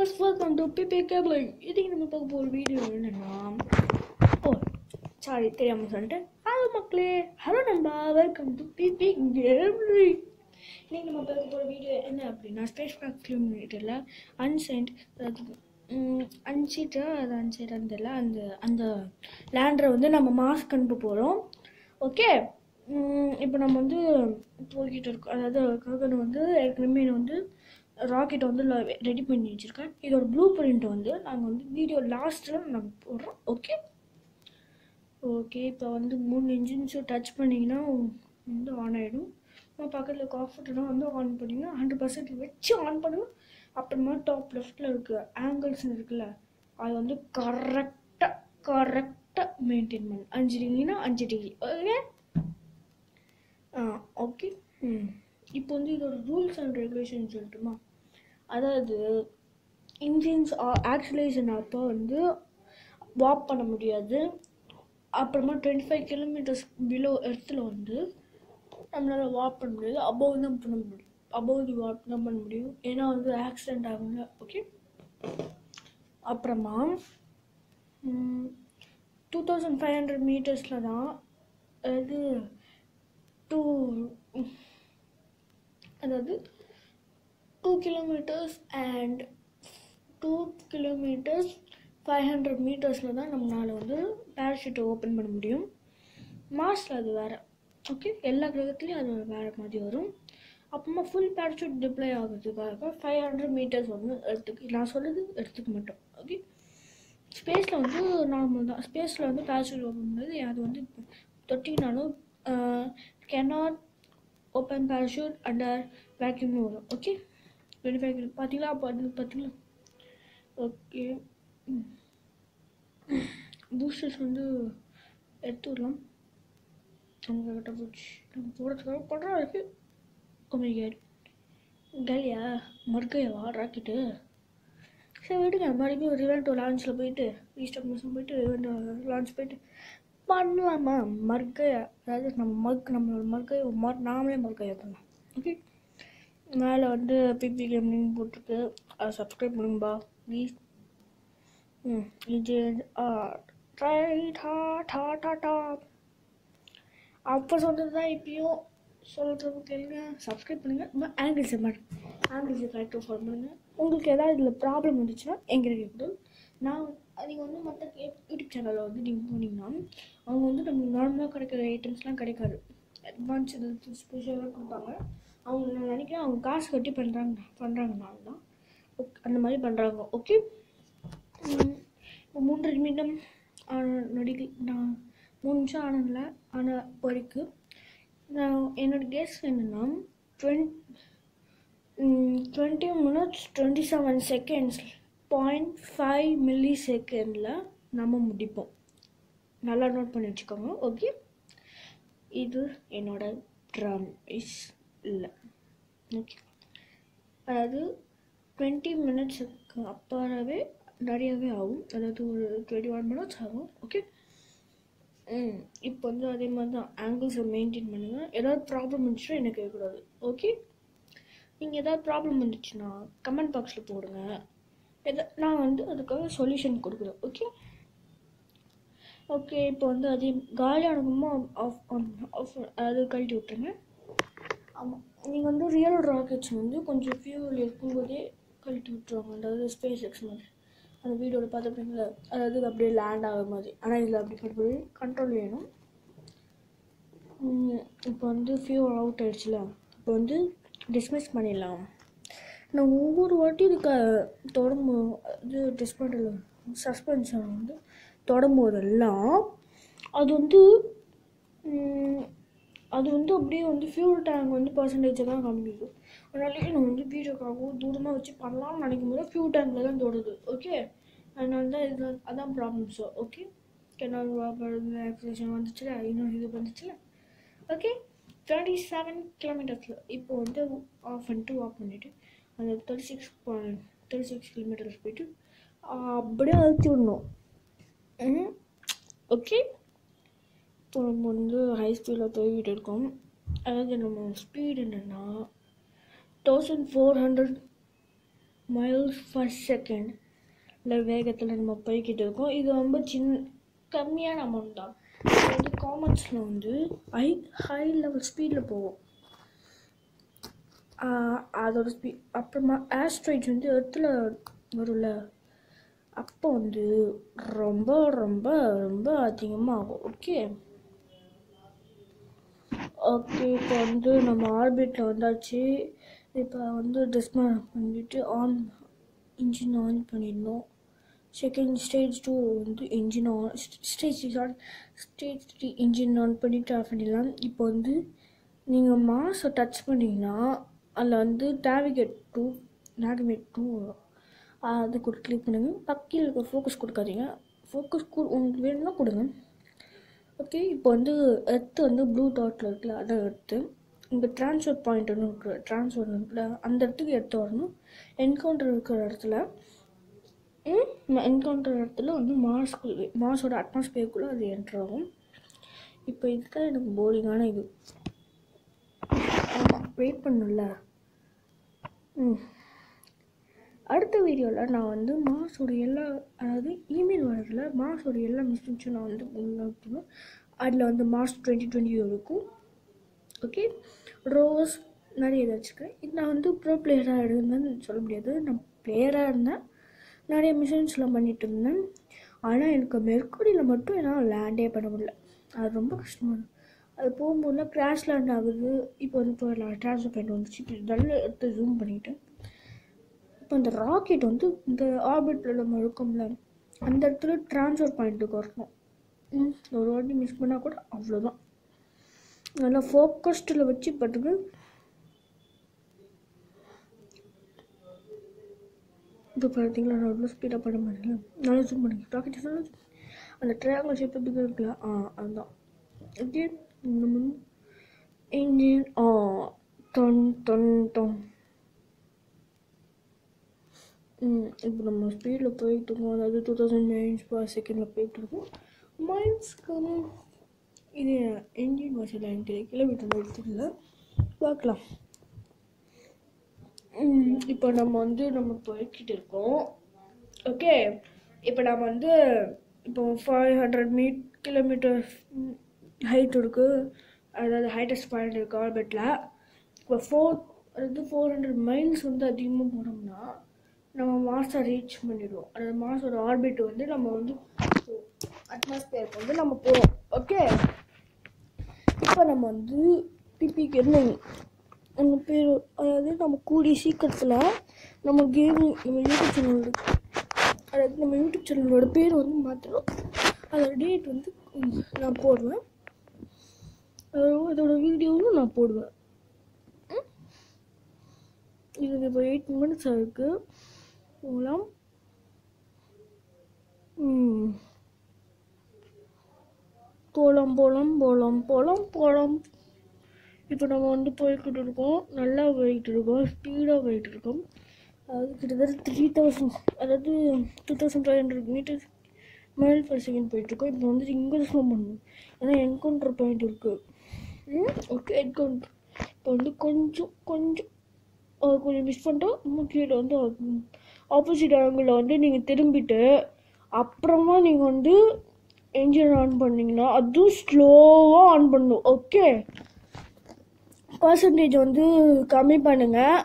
Viewers welcome to BB cable இதுக்கு நம்ம பார்க்க போகிற வீடியோ என்னென்னா ஓ சாரி தெரியாமல் சொல்லிட்டேன். ஹலோ மக்களே. ஹலோ நண்பா. வெல்கம் டு பிபி கேபிள் இன்றைக்கி நம்ம பார்க்க போகிற வீடியோ என்ன அப்படின்னா ஸ்பேஸ் பேக் கிலோமீட்டரில் அன்சென்ட் அதாவது அன்சீட்டா அது அன்சைடான்னு தெரியல. அந்த அந்த லேண்டரை வந்து நம்ம மாஸ்க் அனுப்ப போகிறோம் ஓகே இப்போ நம்ம வந்து போய்கிட்டு இருக்கோம். அதாவது ககன் வந்து ஏற்கனவே வந்து ராக்கெட் வந்து ரெடி பண்ணி வச்சுருக்கேன். இதோட ப்ளூ பிரிண்ட் வந்து நாங்கள் வந்து வீடியோ லாஸ்ட்டில் நாங்கள் போடுறோம். ஓகே ஓகே இப்போ வந்து மூணு இன்ஜின்ஸும் டச் பண்ணிங்கன்னா வந்து ஆன் ஆகிடும் பக்கத்தில் காஃபர்ட்லாம் வந்து ஆன் பண்ணிங்கன்னா ஹண்ட்ரட் பர்சன்ட் வச்சு ஆன் பண்ணுவோம் அப்புறமா டாப் லெஃப்டில் இருக்க ஆங்கிள்ஸ் இருக்குல்ல அது வந்து கரெக்டாக கரெக்டாக மெயின்டைன் பண்ணு. அஞ்சு டிகிரினா அஞ்சு டிகிரி ஓகே ஆ ஓகே ம். இப்போ வந்து இதோட ரூல்ஸ் அண்ட் ரெகுலேஷன் சொல்லட்டுமா? அதாவது இன்ஜின்ஸ் ஆக்சுவலைசன் அப்போ வந்து வாக் பண்ண முடியாது. அப்புறமா டுவெண்ட்டி ஃபைவ் கிலோமீட்டர்ஸ் பிலோ எர்த்தில் வந்து நம்மளால் வாக் பண்ண முடியாது. அபவ் தான் பண்ண முடியும். அபவ் தி வாக் தான் பண்ண முடியும். ஏன்னா வந்து ஆக்சிடெண்ட் ஆகுங்க ஓகே அப்புறமா டூ தௌசண்ட் ஃபைவ் ஹண்ட்ரட் மீட்டர்ஸில் தான் அதாவது டூ அதாவது two kilometres and two kilometres five hundred மீட்டர்ஸில் தான் நம்மளால் வந்து பேராஷூட்டை ஓப்பன் பண்ண முடியும். மார்ஸில் அது வேறு. ஓகே எல்லா கிரகத்துலேயும் அது வேறு மாதிரி வரும். அப்புறமா ஃபுல் பேராஷூட் டிப்ளை ஆகிறதுக்காக ஃபைவ் ஹண்ட்ரட் மீட்டர்ஸ் வந்து எடுத்துக்கு நான் சொல்லுது எடுத்துக்க மாட்டோம். ஓகே ஸ்பேஸில் வந்து நார்மல் தான். ஸ்பேஸில் வந்து பேராஷூட் ஓப்பன் பண்ணுறது அது வந்து தொட்டினாலும் கேனாட் ஓப்பன் பேராஷூட் அண்டர் வேக்யூம்னு வரும். ஓகே டுவெண்ட்டி ஃபைவ் கிலோ பார்த்தீங்களா அப்போ அது பார்த்தீங்களா ஓகே பூஸ்டர்ஸ் வந்து எடுத்து விடலாம் அவங்க கிட்ட போச்சு. நம்ம போடுறதுக்காக பண்ணுறோம் அதுக்கு ஒமேகேட் oh கலியா மர்க்கையவா ராக்கெட்டு. சரி விடுங்க. மறுபடியும் ஒரு ரிவென்டோ லான்ச்சில் போயிட்டு ஈஸ்டர் மிஷன் போயிட்டு ரிவென்டோ லான்ச் போயிட்டு பண்ணலாமா? மர்க்கைய அதாவது நம்ம மக் நம்மளோட மர்க்கையை மர் நாமளே மர்க்கையை பண்ணலாம் ஓகே மேலே வந்து பிபி கேமிங் போட்டிருக்கு. அதை சப்ஸ்கிரைப் பண்ணுங்கப்பா ப்ளீஸ் ம் இது ட்ரை டா டா டா டா அப்போ சொன்னது தான் இப்பயும் சொல்கிறது கேளுங்க. சப்ஸ்கிரைப் பண்ணுங்கள் ஆங்கிள்ஸ் மட்டும் ஆங்கிள்ஸை கரெக்டாக ஃபாலோ பண்ணுங்கள் உங்களுக்கு ஏதாவது இதில் ப்ராப்ளம் வந்துச்சுன்னா எங்களுக்கு கேட்கக்கூடாது நான் நீங்கள் வந்து மற்ற யூடியூப் சேனலில் வந்து நீங்கள் போனீங்கன்னா அவங்க வந்து நம்மளுக்கு நார்மலாக கிடைக்கிற ஐட்டம்ஸ்லாம் கிடைக்காது. அட்வான்ஸ் இது ஸ்பெஷலாக கொடுப்பாங்க. அவங்க நான் நினைக்கிறேன் அவங்க காசு கட்டி பண்ணுறாங்க பண்ணுறாங்கனால தான் ஓகே அந்த மாதிரி பண்ணுறாங்க ஓகே மூன்று நிமிடம் ஆன நான் மூணு நிமிஷம் ஆனதில் ஆன வரைக்கும் நான் என்னோட கேஸ் என்னென்னா twenty twenty minutes twenty seven seconds point five milli செகண்டில் நம்ம முடிப்போம். நல்லா நோட் பண்ணி வச்சுக்கோங்க. ஓகே இது என்னோட இஸ் இல்லை. ஓகே அதாவது டுவெண்ட்டி மினிட்ஸுக்கு அப்பாறவே நிறையவே ஆகும். அதாவது ஒரு டுவெண்ட்டி ஒன் மினிட்ஸ் ஆகும். ஓகே ம். இப்போ வந்து அதே மாதிரி தான் ஆங்கிள்ஸை மெயின்டைன் பண்ணுங்கள் ஏதாவது ப்ராப்ளம் இருந்துச்சுன்னா எனக்கு கேட்கக்கூடாது. ஓகே நீங்கள் ஏதாவது ப்ராப்ளம் வந்துச்சுன்னா கமெண்ட் பாக்ஸில் போடுங்க. எதா நான் வந்து அதுக்காக சொல்யூஷன் கொடுக்குறேன். ஓகே ஓகே இப்போ வந்து அதே காலியானதுமா ஆஃப் ஆஃப் அதாவது கழட்டி விட்டுருங்க. ஆமாம் நீங்கள் வந்து ரியல் ராக்கெட்ஸ் வந்து கொஞ்சம் ஃபியூல் இருக்கும்போதே கழட்டி விட்டுருவாங்க. அதாவது ஸ்பேஸ் எக்ஸ் மாதிரி. அந்த வீடியோவில் பார்த்துருப்பீங்களா அதாவது அப்படியே லேண்ட் ஆகிற மாதிரி. ஆனால் இதில் அப்படி பண்ணுறது கண்ட்ரோல் வேணும். இப்போ வந்து ஃபியூவல் அவுட் ஆகிடுச்சுல இப்போ வந்து டிஸ்மிஸ் பண்ணிடலாம். நான் ஒவ்வொரு வாட்டியும் இதுக்கு தொடங்கும் இது டிஸ்பண்டில் சஸ்பென்ஷன் வந்து தொடங்கும்போதெல்லாம் அது வந்து அது வந்து அப்படியே வந்து ஃபியூல் டேங்க் வந்து பர்சன்டேஜை தான் காமிக்குது. அதனாலேயே நான் வந்து வீடியோக்காகவும் தூரமாக வச்சு பண்ணலாம்னு நினைக்கும் போது ஃபியூல் டேங்கில் தான் தோடுது ஓகே அதனால தான் இது அதான் ப்ராப்ளம்ஸோ ஓகே கெனால் ஆக்சிலேஷன் வந்துச்சுல? இன்னும் இது வந்துச்சுல? ஓகே தேர்ட்டி செவன் கிலோமீட்டர்ஸில் இப்போ வந்து ஆஃப் பண்ணிட்டு ஆஃப் பண்ணிவிட்டு அந்த thirty six point thirty six kilometres போயிட்டு அப்படியே அழுத்தி விடணும். ஓகே இப்போ நம்ம வந்து ஹை ஸ்பீடில் போய்கிட்டு இருக்கோம். அதாவது நம்ம ஸ்பீடு என்னென்னா thousand four hundred miles per second இல்லை வேகத்தில் நம்ம போய்கிட்டு இருக்கோம். இது ரொம்ப சின்ன கம்மியான அமௌண்ட் தான். இது வந்து காமர்ஸில் வந்து ஹை ஹை லெவல் ஸ்பீடில் போகும். அதோட ஸ்பீட் அப்புறமா ஆஸ்ட்ராய்ட்ஸ் வந்து எர்த்தில் வரும்ல அப்போ வந்து ரொம்ப ரொம்ப ரொம்ப அதிகமாக ஆகும் ஓகே ஓகே இப்போ வந்து நம்ம ஆர்பிட்டில் வந்தாச்சு. இப்போ வந்து டிஸ்மேன் பண்ணிவிட்டு ஆன் இன்ஜின் ஆன் பண்ணிடணும். செகண்ட் ஸ்டேஜ் டூ வந்து engine on stage on stage three engine on பண்ணி ஆஃப் பண்ணிடலாம். இப்போ வந்து நீங்கள் மாஸை டச் பண்ணிங்கன்னா அதில் வந்து நேவிகேட் டூ நேவிகேட் டூ அது கூட கிளிக் பண்ணுங்கள் பக்கத்தில் இருக்க ஃபோக்கஸ் கொடுக்காதீங்க. ஃபோக்கஸ் உங்களுக்கு வேணும்னா கொடுங்க. ஓகே இப்போ வந்து எர்த்து வந்து ப்ளூ டாட்டில் இருக்குல்ல அதான் எர்த்து இங்கே ட்ரான்ஸ்ஃபர் பாயிண்ட் ஒன்று இருக்கு ட்ரான்ஸ்ஃபர் இருக்குல்ல அந்த இடத்துக்கு எடுத்து வரணும். என்கவுண்டர் இருக்கிற இடத்துல என்கவுண்டர் இடத்துல வந்து மாஸ்க்குள்ளே மாஸோட அட்மாஸ்பியர்க்குள்ளே அது என்ட்ரு ஆகும். இப்போ இதுதான் எனக்கு போரிங்கான இது. ஆமாம் வெயிட் பண்ணல ம். அடுத்த வீடியோவில் நான் வந்து மாஸோட எல்லா அதாவது இமெயில் வரதில் மாஸோட எல்லா மிஸ்டேக்ஸும் நான் வந்து அதில் வந்து மார்ச் டுவெண்ட்டி டுவெண்ட்டி இருக்கும். ஓகே ரோஸ் நிறைய இதை வச்சுருக்கேன். இது நான் வந்து ப்ரோ பிளேயராக இருந்தேன்னு சொல்ல முடியாது. நான் பிளேயராக இருந்தேன். நிறைய மிஷின்ஸ்லாம் பண்ணிட்டு இருந்தேன். ஆனால் எனக்கு மெர்க்குடியில் மட்டும் என்னால் லேண்டே பண்ண முடியல. அது ரொம்ப கஷ்டமாக அது போகும்போதுலாம் கிராஷ் லேண்ட் ஆகுது. இப்போ வந்து இப்போ ட்ரான்ஸ்ஃபர் பண்ணிட்டு வந்துச்சு. இப்போ நல்லா எடுத்து ஜூம் பண்ணிட்டேன் இப்போ இந்த ராக்கெட் வந்து இந்த ஆர்பிட்டில் நம்ம இருக்கோம்ல அந்த இடத்துல ட்ரான்ஸ்ஃபர் பாயிண்ட்டுக்கு வரணும். ம், ஒரு வாட்டி மிஸ் பண்ணால் கூட அவ்வளோதான் நல்லா ஃபோக்கஸ்டில் வச்சு பார்த்துக்கு இப்போ பார்த்தீங்களா நான் அவ்வளோ ஸ்பீடாக பண்ண மாட்டேங்க நல்லா ஜூம் பண்ணுங்க. ராக்கெட் நல்லா அந்த ட்ரையாங்கல் ஷேப் எப்படி இருக்குல்ல ஆ அதுதான் ஓகே நம்ம இன்ஜின் ஆ தொன் தொன் தொன். இப்போ நம்ம ஸ்பீடில் போயிட்டு இருக்கோம் அதாவது டூ தௌசண்ட் மைல்ஸ் பர் செகண்டில் போயிட்டு இருக்கோம் மைல்ஸ்க்கு இது இந்தியன் வாசல் எனக்கு கிலோமீட்டர் எடுத்துக்கல பார்க்கலாம் இப்போ நம்ம வந்து நம்ம போய்கிட்டு இருக்கோம் ஓகே இப்போ நம்ம வந்து இப்போ five hundred meet kilometre height இருக்குது அதாவது ஹைட்டஸ்ட் பாயிண்ட் இருக்குது ஆர்பிட்டில் இப்போ ஃபோர் அதாவது ஃபோர் ஹண்ட்ரட் மைல்ஸ் வந்து அதிகமாக போனோம்னா நம்ம மாஸை ரீச் பண்ணிடுவோம். அதாவது மாஸோட ஆர்பிட் வந்து நம்ம வந்து அட்மாஸ்பியருக்கு வந்து நம்ம போகிறோம் ஓகே இப்போ நம்ம வந்து பிபிக்கு என்ன நம்ம பேர் அதாவது நம்ம கூடிய சீக்கிரத்தில் நம்ம கேமிங் நம்ம யூடியூப் சேனல் அதாவது நம்ம யூடியூப் சேனலோட பேர் வந்து மாற்றணும் அதோட டேட் வந்து நான் போடுவேன். அதோட- அதோட வீடியோவும் நான் போடுவேன். இது இப்போ எயிட் மினிட்ஸ் இருக்குது மூலம் ம். போலம் போலம் போலம் போலம். இப்போ நம்ம வந்து போய்கிட்டு இருக்கோம். நல்லா போய்கிட்டு இருக்கோம். ஸ்பீடாக போயிட்டு இருக்கோம். அதாவது கிட்டத்தட்ட த்ரீ தௌசண்ட் அதாவது two thousand five hundred metres mile per second போயிட்டுருக்கோம் இப்போ வந்து இங்கே தான் பண்ணணும் ஏன்னா என்கவுண்டர் பாயிண்ட் இருக்குது ஓகே என்கவுண்டர் இப்போ வந்து கொஞ்சம் கொஞ்சம் கொஞ்சம் மிஸ் பண்ணிட்டோம். இன்னும் கீழே வந்து ஆப்போசிட் ஆங்கிளில் வந்து நீங்கள் திரும்பிட்டு அப்புறமா நீங்கள் வந்து என்ஜின் ஆன் பண்ணிங்கன்னா அதுவும் ஸ்லோவாக ஆன் பண்ணணும் ஓகே பர்சன்டேஜ் வந்து கம்மி பண்ணுங்கள்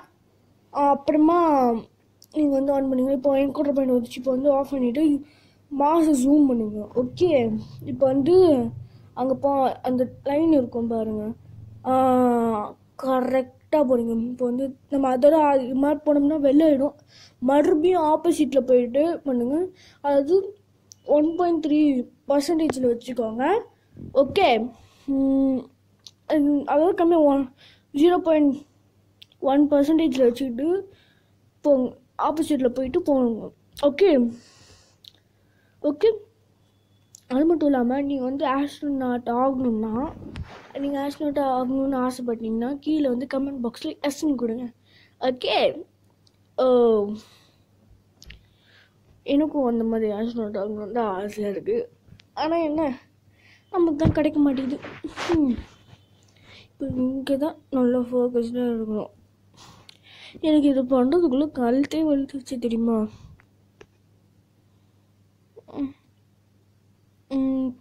அப்புறமா நீங்கள் வந்து ஆன் பண்ணுங்க இப்போ என் கூட பையன் வந்துச்சு. இப்போ வந்து ஆஃப் பண்ணிவிட்டு மாசு ஜூம் பண்ணுங்க. ஓகே இப்போ வந்து அங்கே போ அந்த லைன் இருக்கும் பாருங்கள் கரெக்ட் கரெக்டாக போகிறீங்க இப்போ வந்து நம்ம அதோட இது மாதிரி போனோம்னா வெளில ஆகிடும் மறுபடியும் ஆப்போசிட்டில் போயிட்டு பண்ணுங்கள் அதாவது ஒன் பாயிண்ட் த்ரீ பர்சன்டேஜில் வச்சுக்கோங்க. ஓகே அதாவது கம்மி ஒன் ஜீரோ பாயிண்ட் ஒன் பர்சன்டேஜில் வச்சுக்கிட்டு போங்க. ஆப்போசிட்டில் போயிட்டு போகணுங்க ஓகே ஓகே அது மட்டும் இல்லாமல் நீங்கள் வந்து ஆஸ்ட்ரோநாட் ஆகணும்னா நீங்கள் ஆஸ்ட்ரோநாட் ஆகணும்னு ஆசைப்பட்டீங்கன்னா கீழே வந்து கமெண்ட் பாக்ஸில் எஸ்ன்னு கொடுங்க. ஓகே எனக்கும் அந்த மாதிரி ஆஸ்ட்ரோநாட் ஆகணும்னு தான் ஆசையாக இருக்குது ஆனால் என்ன? நமக்கு தான் கிடைக்க மாட்டேங்குது. இப்போ இங்கே தான் நல்லா ஃபோக்கஸ்டாக இருக்கணும். எனக்கு இது பண்ணுறதுக்குள்ளே கழுத்தே வலிச்சிருச்சு தெரியுமா?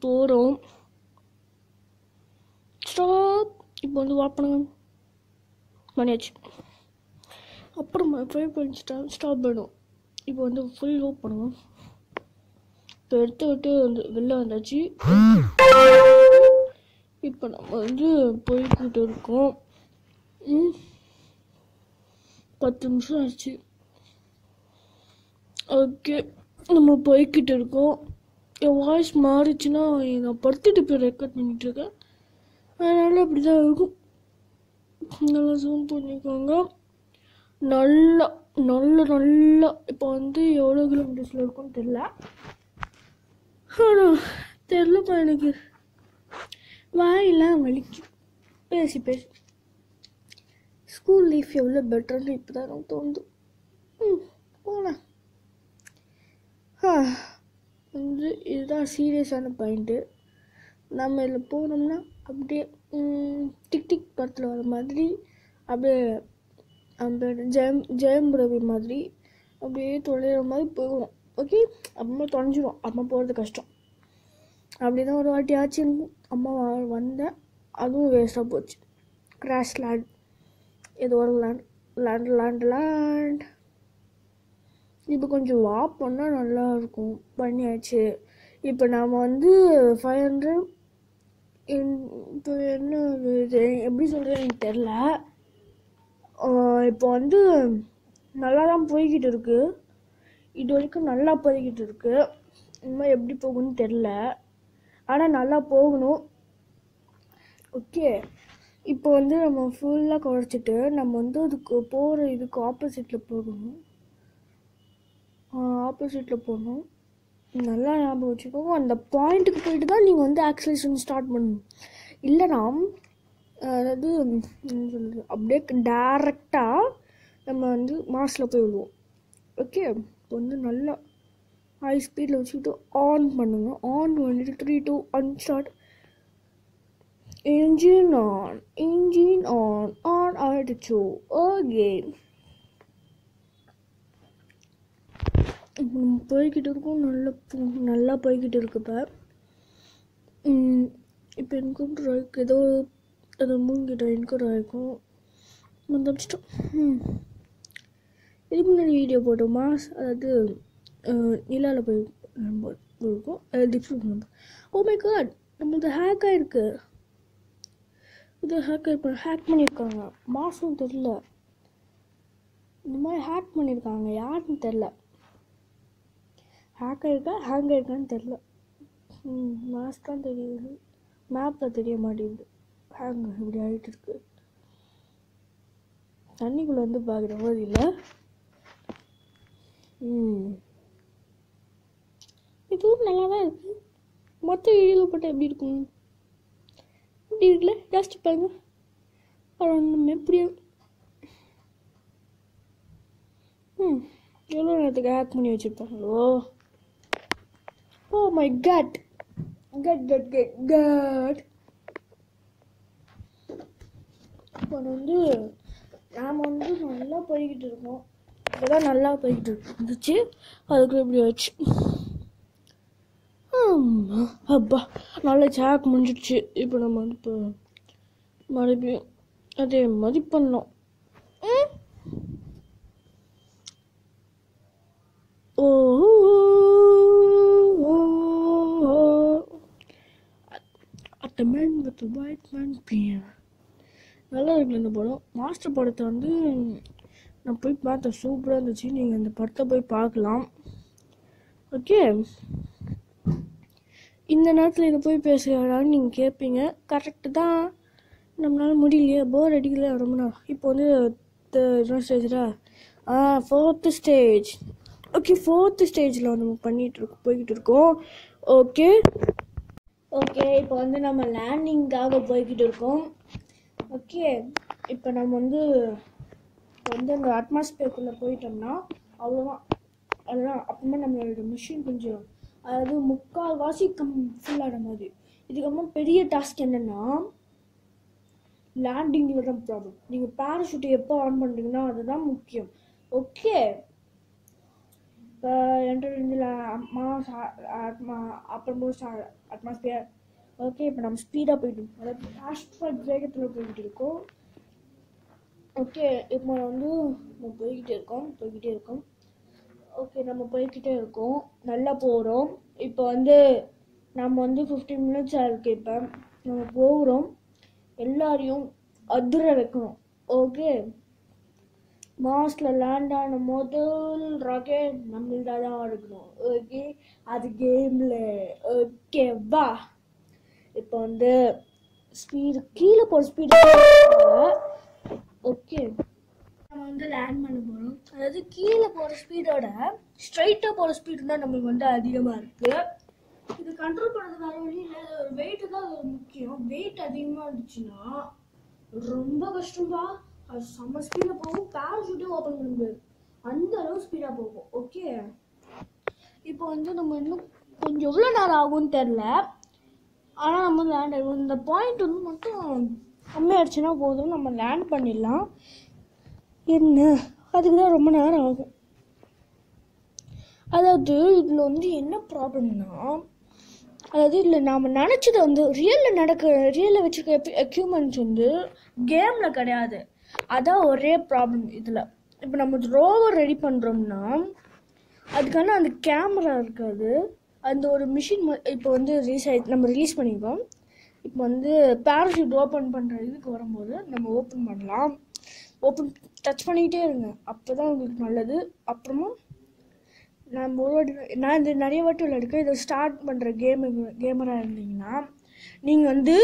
போகிறோம் ஸ்டாப் இப்போ வந்து வாட் பண்ணுங்க. பண்ணியாச்சு அப்புறம் ஃபைவ் பண்ணி ஸ்டாப் ஸ்டாப் பண்ணும். இப்போ வந்து ஃபுல் லோ பண்ணுவோம் இப்போ எடுத்து விட்டு வந்து வெளில வந்தாச்சு. இப்போ நம்ம வந்து போய்கிட்டு இருக்கோம். பத்து நிமிஷம் ஆச்சு. ஓகே நம்ம போய்கிட்டு இருக்கோம். என் வாய்ஸ் மாறிச்சுன்னா நான் படுத்துட்டு போய் ரெக்கார்ட் பண்ணிகிட்ருக்கேன் இருக்கேன். அப்படி தான் இருக்கும். நல்லா ஜூம் பண்ணிக்கோங்க. நல்லா நல்ல நல்லா. இப்போ வந்து எவ்வளோ கிலோமீட்டர்ஸில் இருக்கும்னு தெரில ஆனால் தெரிலப்பா எனக்கு. வாயெல்லாம் வலிக்கும் பேசி பேசி. ஸ்கூல் லைஃப் எவ்வளோ பெட்டர்னு இப்போ தான் எனக்கு தோணுது. ம் போகலாம் ஆ. வந்து இதுதான் சீரியஸான பாயிண்ட்டு நம்ம இதில் போனோம்னா அப்படியே டிக் டிக் படத்தில் வர மாதிரி அப்படியே அந்த ஜெயம் ஜெயம் ரவி மாதிரி அப்படியே தொலைகிற மாதிரி போயிடும் ஓகே அப்புறமா தொலைஞ்சிரும். அம்மா போகிறது கஷ்டம். அப்படி தான் ஒரு வாட்டி ஆச்சு அம்மா வந்தேன் அதுவும் வேஸ்ட்டாக போச்சு. கிராஷ் லேண்ட் ஏதோ ஒரு லேண்ட் லேண்ட் லேண்ட் லேண்ட் இப்போ கொஞ்சம் வாப் பண்ணால் நல்லாயிருக்கும் பண்ணியாச்சு. இப்போ நாம் வந்து ஃபைவ் ஹண்ட்ரட் இப்போ என்ன இது? எப்படி சொல்கிறது எனக்கு தெரில இப்போ வந்து நல்லா தான் போய்கிட்டு இருக்கு. இது வரைக்கும் நல்லா போய்கிட்டு இருக்கு. இனிமேல் எப்படி போகும்னு தெரில ஆனால் நல்லா போகணும். ஓகே இப்போ வந்து நம்ம ஃபுல்லாக குறைச்சிட்டு நம்ம வந்து அதுக்கு போகிற இதுக்கு ஆப்போசிட்டில் போகணும். ஆப்போசிட்டில் போகணும். நல்லா ஞாபகம் வச்சுக்கோங்க. அந்த பாயிண்ட்டுக்கு போயிட்டு தான் நீங்கள் வந்து ஆக்சலேஷன் ஸ்டார்ட் பண்ணணும். இல்லைனா அதாவது என்ன சொல்கிறது அப்படியே டேரெக்டாக நம்ம வந்து மாஸில் போய் விடுவோம் ஓகே இப்போ வந்து நல்லா ஹை ஸ்பீடில் வச்சுக்கிட்டு ஆன் பண்ணுங்கள் ஆன் பண்ணிட்டு three two one start engine on engine on on ஆயிடுச்சு. ஓகே இப்போ நம்ம போய்கிட்டு இருக்கோம். நல்லா நல்லா போய்கிட்டு இருக்கு இப்போ. இப்போ என்கவுண்டர் ஏதோ அதை மூங்கிட்ட என்கவுண்டர் ஆகிருக்கும் வந்து தப்பிச்சிட்டோம் இதுக்கு முன்னாடி வீடியோ போட்டோமா? அதாவது நிலாவில் போய் இருக்கும் அது different number oh my god நம்மளது ஹேக் ஆகிருக்கு இது ஹேக் ஆயிருப்ப ஹேக் பண்ணியிருக்காங்க மாதம் தெரில இந்த மாதிரி ஹேக் பண்ணியிருக்காங்க யாருன்னு தெரில ஹேக் இருக்கா ஹேங் இருக்கான்னு தெரில ம் தான் தெரியுது. மேப்பில் தெரிய மாட்டேங்குது. ஹேங் இப்படி ஆகிட்டு இருக்கு. தண்ணிக்குள்ளே வந்து பார்க்குற மாதிரி இல்லை. ம். இதுவும் நல்லா தான் இருக்குது மற்ற வீடியோவில் போட்டால் எப்படி இருக்கும்? இப்படி இருக்குல்ல? ஜாஸ்தி பாருங்க. அப்புறம் ஒன்றுமே புரியாது ம் எவ்வளோ நேரத்துக்கு ஹேக் பண்ணி வச்சுருப்பாங்களோ? ஓ my god cut cut cut cut இப்போ வந்து நாம் வந்து நல்லா போய்கிட்டு இருக்கோம். இப்போதான் நல்லா போய்கிட்டு இருந்துச்சு. அதுக்கு இப்படி ஆச்சு ஆமா, அப்பா நல்லா சேக் முடிஞ்சிடுச்சு. இப்போ நம்ம வந்து இப்போ மறுபடியும் அதே மாதிரி பண்ணோம் ம்? ஓ at the white man beer நல்லா இருக்குல்ல இந்த படம். மாஸ்டர் படத்தை வந்து நான் போய் பார்த்தேன். சூப்பராக இருந்துச்சு. நீங்கள் அந்த படத்தை போய் பார்க்கலாம். ஓகே இந்த நேரத்தில் இதை போய் பேசுகிறான்னு நீங்கள் கேட்பீங்க கரெக்டு தான். நம்மளால முடியலையே. போர் அடிக்கல. ரொம்ப நாள். இப்போ வந்து என்ன ஸ்டேஜில் ஆ ஃபோர்த்து ஸ்டேஜ் ஓகே ஃபோர்த்து ஸ்டேஜில் நம்ம பண்ணிகிட்டு இருக்கோம் போய்கிட்டு இருக்கோம். ஓகே ஓகே இப்போ வந்து நம்ம லேண்டிங்காக போய்கிட்டு இருக்கோம். ஓகே இப்போ நம்ம வந்து வந்து அந்த அட்மாஸ்பியர்க்குள்ளே போயிட்டோம்னா அவ்வளோதான் அதெல்லாம் அப்புறமா நம்மளோட மிஷின் கொஞ்சம் அதாவது முக்கால் வாசி கம் ஃபுல்லான மாதிரி. இதுக்கப்புறம் பெரிய டாஸ்க் என்னென்னா லேண்டிங்கில் தான் ப்ராப்ளம் நீங்கள் பேரஷூட்டை எப்போ ஆன் பண்ணுறீங்கன்னா அதுதான் முக்கியம். ஓகே இப்போ என்டர் இன்ஜில் மாஸ் அப்பர்மோஸ்ட் அட்மாஸ்பியர் ஓகே இப்போ நம்ம ஸ்பீடாக போயிட்டு அதாவது ஆஸ்ட்ராய்ட் வேகத்தில் போய்கிட்டு இருக்கோம். ஓகே இப்போ வந்து நம்ம போய்கிட்டே இருக்கோம் போய்கிட்டே இருக்கோம். ஓகே நம்ம போய்கிட்டே இருக்கோம். நல்லா போகிறோம் இப்போ வந்து நம்ம வந்து ஃபிஃப்டீன் மினிட்ஸ் ஆகிருக்கு இப்போ. நம்ம போகிறோம். எல்லாரையும் அதிர வைக்கணும். ஓகே மாஸ்ல லேண்ட் ஆன முதல் ராக்கெட் நம்மள்தான் தான் இருக்கணும் ஓகே அது கேமில் ஓகே வா. இப்போ வந்து ஸ்பீடு கீழே போகிற ஸ்பீடு ஓகே நம்ம வந்து லேண்ட் பண்ண போகிறோம் அதாவது கீழே போகிற ஸ்பீடோட ஸ்ட்ரைட்டாக போகிற ஸ்பீடு தான் நம்மளுக்கு வந்து அதிகமாக இருக்குது இது கண்ட்ரோல் பண்ணுறது வேறு வழி இல்லை. வெயிட்டு தான் முக்கியம். வெயிட் அதிகமாக இருந்துச்சுன்னா ரொம்ப கஷ்டம்பா அது செம்ம ஸ்பீடாக போகும். பேராஷூட்டே ஓப்பன் பண்ண முடியாது. அந்த அளவு ஸ்பீடாக போகும். ஓகே இப்போ வந்து நம்ம இன்னும் கொஞ்சம் எவ்வளோ நேரம் ஆகும்னு தெரில ஆனால் நம்ம லேண்ட் ஆகிடும் இந்த பாயிண்ட் வந்து மட்டும் கம்மியாகிடுச்சுன்னா போதும். நம்ம லேண்ட் பண்ணிடலாம். என்ன? அதுக்கு தான் ரொம்ப நேரம் ஆகும். அதாவது இதில் வந்து என்ன ப்ராப்ளம்னா அதாவது இதில் நாம் நினச்சது வந்து ரியலில் நடக்க ரியலில் வச்சுருக்க எக்யூப்மெண்ட்ஸ் வந்து கேமில் கிடையாது. அதான் ஒரே ப்ராப்ளம் இதில். இப்போ நம்ம ரோவர் ரெடி பண்ணுறோம்னா அதுக்கான அந்த கேமரா இருக்காது. அந்த ஒரு மிஷின் இப்போ வந்து ரிலீஸ் ஆகி நம்ம ரிலீஸ் பண்ணியிருக்கோம் இப்போ வந்து பேராஷூட் ஓப்பன் பண்ணுற இதுக்கு வரும்போது நம்ம ஓப்பன் பண்ணலாம். ஓப்பன் டச் பண்ணிக்கிட்டே இருங்க. அப்போ தான் உங்களுக்கு நல்லது. அப்புறமா நான் ஒரு வாட்டி நான் இது நிறைய வாட்டி விளையாடுக்கேன் இதை ஸ்டார்ட் பண்ணுற கேமு கேமராக இருந்தீங்கன்னா நீங்கள் வந்து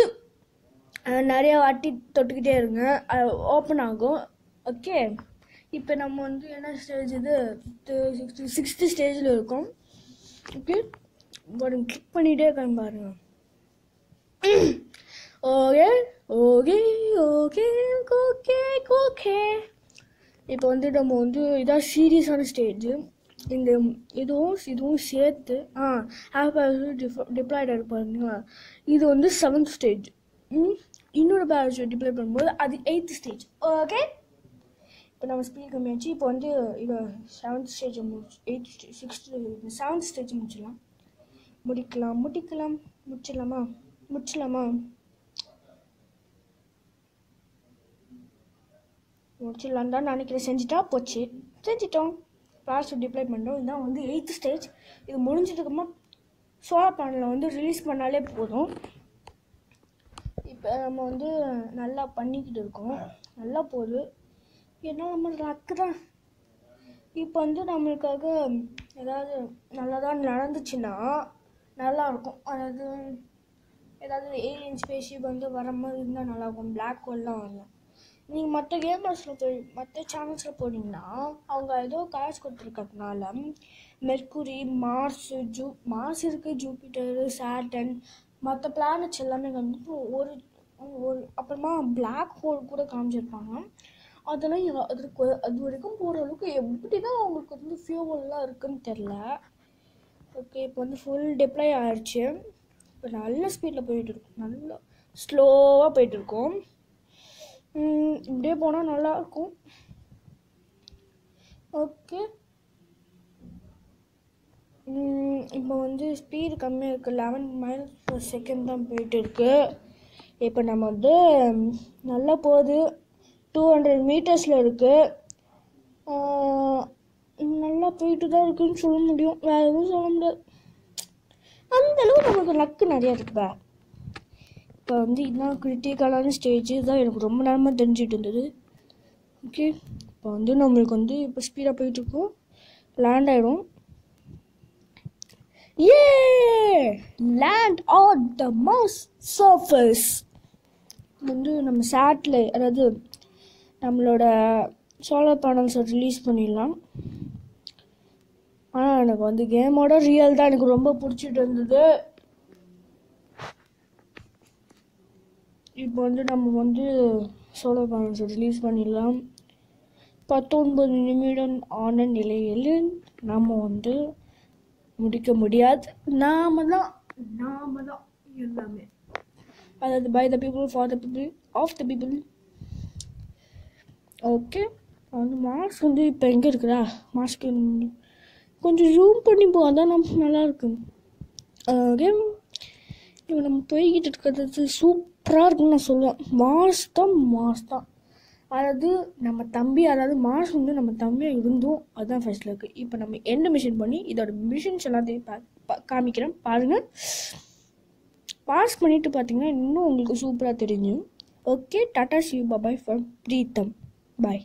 நிறைய வாட்டி தொட்டுக்கிட்டே இருங்க. ஓப்பன் ஆகும். ஓகே இப்போ நம்ம வந்து என்ன ஸ்டேஜ் இது? ஃபிஃப்த்து சிக்ஸ்த்து சிக்ஸ்த்து ஸ்டேஜில் இருக்கோம். ஓகே பாருங்க கிளிக் பண்ணிகிட்டே இருக்காங்க பாருங்க. Okay okay okay okay okay இப்போ வந்து நம்ம வந்து இதான் சீரியஸான ஸ்டேஜு இந்த இதுவும் இதுவும் சேர்த்து ஆ ஆப் டிப்ளாய்டு இருப்பாருங்களா இது வந்து செவன்த் ஸ்டேஜ் ம் இன்னொரு பேரஷூட் டிப்ளை பண்ணும்போது அது எயித்து ஸ்டேஜ் ஓகே இப்போ நம்ம ஸ்பீட் கம்மியாச்சு இப்போ வந்து இது செவன்த் ஸ்டேஜ் முடிச்சு eighth stage sixth seventh stage முடிச்சிடலாம். முடிக்கலாம். முடிக்கலாம். முடிச்சிடலாமா? முடிச்சிடலாமா? முடிச்சிடலாம் தான் நினைக்கிறேன். செஞ்சுட்டா போச்சு. செஞ்சிட்டோம். பார்சல் டிப்ளை பண்ணோம் இதுதான் வந்து எயித்து ஸ்டேஜ் இது முடிஞ்சதுக்கப்புறமா சோலார் பேனலை வந்து ரிலீஸ் பண்ணாலே போதும். இப்போ நம்ம வந்து நல்லா பண்ணிக்கிட்டு இருக்கோம். நல்லா போகுது. ஏன்னா நம்ம லக்கு தான். இப்போ வந்து நம்மளுக்காக ஏதாவது நல்லதாக நடந்துச்சுன்னா நல்லா இருக்கும். அதாவது ஏதாவது ஏலியன் ஸ்பேஸ்ஷிப் வந்து வர மாதிரி இருந்தால் நல்லாயிருக்கும் பிளாக் ஹோல்லாம் வரலாம் நீங்கள் மற்ற கேமர்ஸில் போய் மற்ற சேனல்ஸில் போனீங்கன்னா அவங்க ஏதோ காசு கொடுத்துருக்கறதுனால மெர்குரி மார்ஸ் ஜூ மார்ஸ் இருக்குது ஜூபிட்டரு சாட்டன் மற்ற பிளானட்ஸ் எல்லாமே வந்து ஒரு ஒரு அப்புறமா பிளாக் ஹோல் கூட காமிச்சிருப்பாங்க. அதெல்லாம் அதுக்கு அது வரைக்கும் போகிற அளவுக்கு எப்படி தான் அவங்களுக்கு வந்து ஃபியூவல்லாம் இருக்குன்னு தெரில ஓகே இப்போ வந்து ஃபுல் டிப்ளை ஆயிடுச்சு இப்போ நல்ல ஸ்பீடில் போயிட்டு இருக்கும் நல்லா ஸ்லோவாக போயிட்டு இருக்கோம் இப்படியே போனால் நல்லா இருக்கும். ஓகே இப்போ வந்து ஸ்பீடு கம்மியாக இருக்குது லெவன் மைல் பர் செகண்ட் தான் போயிட்டு இருக்குது இப்போ நம்ம வந்து நல்லா போகுது. டூ ஹண்ட்ரட் மீட்டர்ஸில் இருக்குது நல்லா போயிட்டு தான் இருக்குதுன்னு சொல்ல முடியும். வேறு எதுவும் சொல்ல முடியாது. அந்த அளவு நமக்கு லக்கு நிறையா இருக்குப்பா இப்போ வந்து இதுதான் கிரிட்டிக்கலான ஸ்டேஜ் தான் எனக்கு ரொம்ப நேரமாக தெரிஞ்சிட்டு இருந்தது. ஓகே இப்போ வந்து நம்மளுக்கு வந்து இப்போ ஸ்பீடாக போயிட்டுருக்கோம் லேண்ட் ஆகிடும் a land on the mouse surface வந்து நம்ம சேட்டில் அதாவது நம்மளோட சோலார் பேனல்ஸை ரிலீஸ் பண்ணிடலாம். ஆனால் எனக்கு வந்து கேமோட ரியல் தான். எனக்கு ரொம்ப பிடிச்சிட்டு இருந்தது. இப்போ வந்து நம்ம வந்து சோலார் பேனல்ஸை ரிலீஸ் பண்ணிடலாம். பத்தொன்பது நிமிடம் ஆன நிலையில் நாம் வந்து முடிக்க முடியாது. நாம தான் நாம தான் எல்லாமே. அதாவது by the people for the people of the people okay வந்து மாஸ்க் வந்து இப்போ எங்கே இருக்குதா மாஸ்க் கொஞ்சம் ஜூம் பண்ணி போ தான் நம்ம நல்லா ஓகே இப்போ நம்ம போய்கிட்டு இருக்கிறது சூப்பராக இருக்குன்னு நான் சொல்லுவேன். மாஸ் தான் மாஸ் தான். அதாவது நம்ம தம்பி அதாவது மாஸ் வந்து நம்ம தம்பியாக இருந்தோம். அதுதான் ஃபர்ஸ்ட்டில் இருக்குது இப்போ நம்ம எண்டு மிஷின் பண்ணி இதோட மிஷின்ஸ் எல்லாத்தையும் பா- காமிக்கிறேன். பாருங்கள் பாஸ் பண்ணிவிட்டு பார்த்தீங்கன்னா இன்னும் உங்களுக்கு சூப்பராக தெரியும். Okay tata Shiv bye bye for Preetham bye